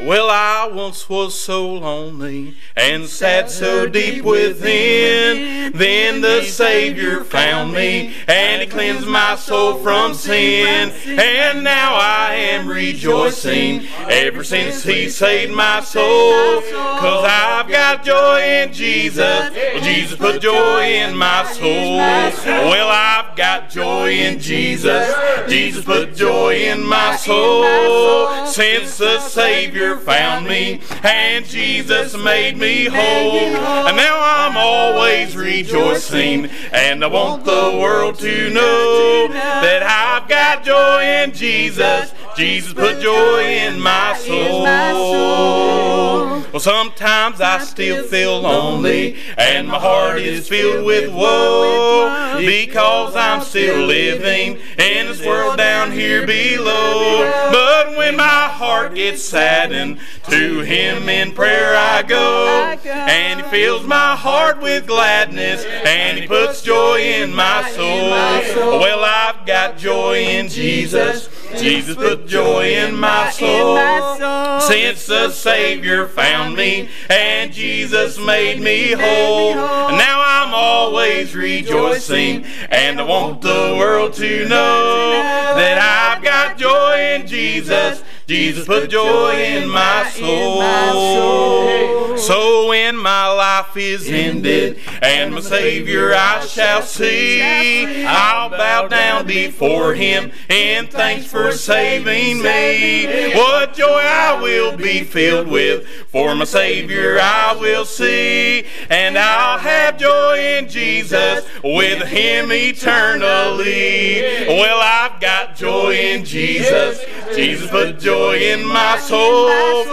Well, I once was so lonely and sad so deep within. Then the Savior found me and He cleansed my soul from sin. And now I am rejoicing ever since He saved my soul. Cause I've got joy in Jesus. Jesus put joy in my soul. Well, I've got joy in Jesus. Jesus put joy in my soul. Since the Savior found me and Jesus made me whole. And now I'm always rejoicing and I want the world to know that I've got joy in Jesus. Jesus put joy in my soul. Well, sometimes I still feel lonely and my heart is filled with woe because I'm still living in this world down here below. But when my heart gets saddened, to Him in prayer I go, and He fills my heart with gladness, and He puts joy in my soul. Well, I've got joy in Jesus. Jesus put joy in my soul. Since the Savior found me and Jesus made me whole. Now I'm always rejoicing and I want the world to know that I've got joy in Jesus. Jesus put joy in my soul. So when my life is ended and my Savior I shall see, I'll bow down before Him and thanks for saving me. What joy I will be filled with, for my Savior I will see, and I'll have joy in Jesus with Him eternally. Well, I've got joy in Jesus. Jesus put joy in my soul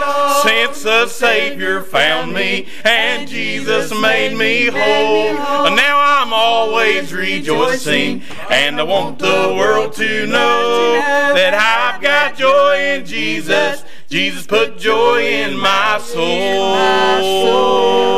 since the Savior found me and Jesus made me whole. And now I'm always rejoicing and I want the world to know that I've got joy in Jesus. Jesus put joy in my soul.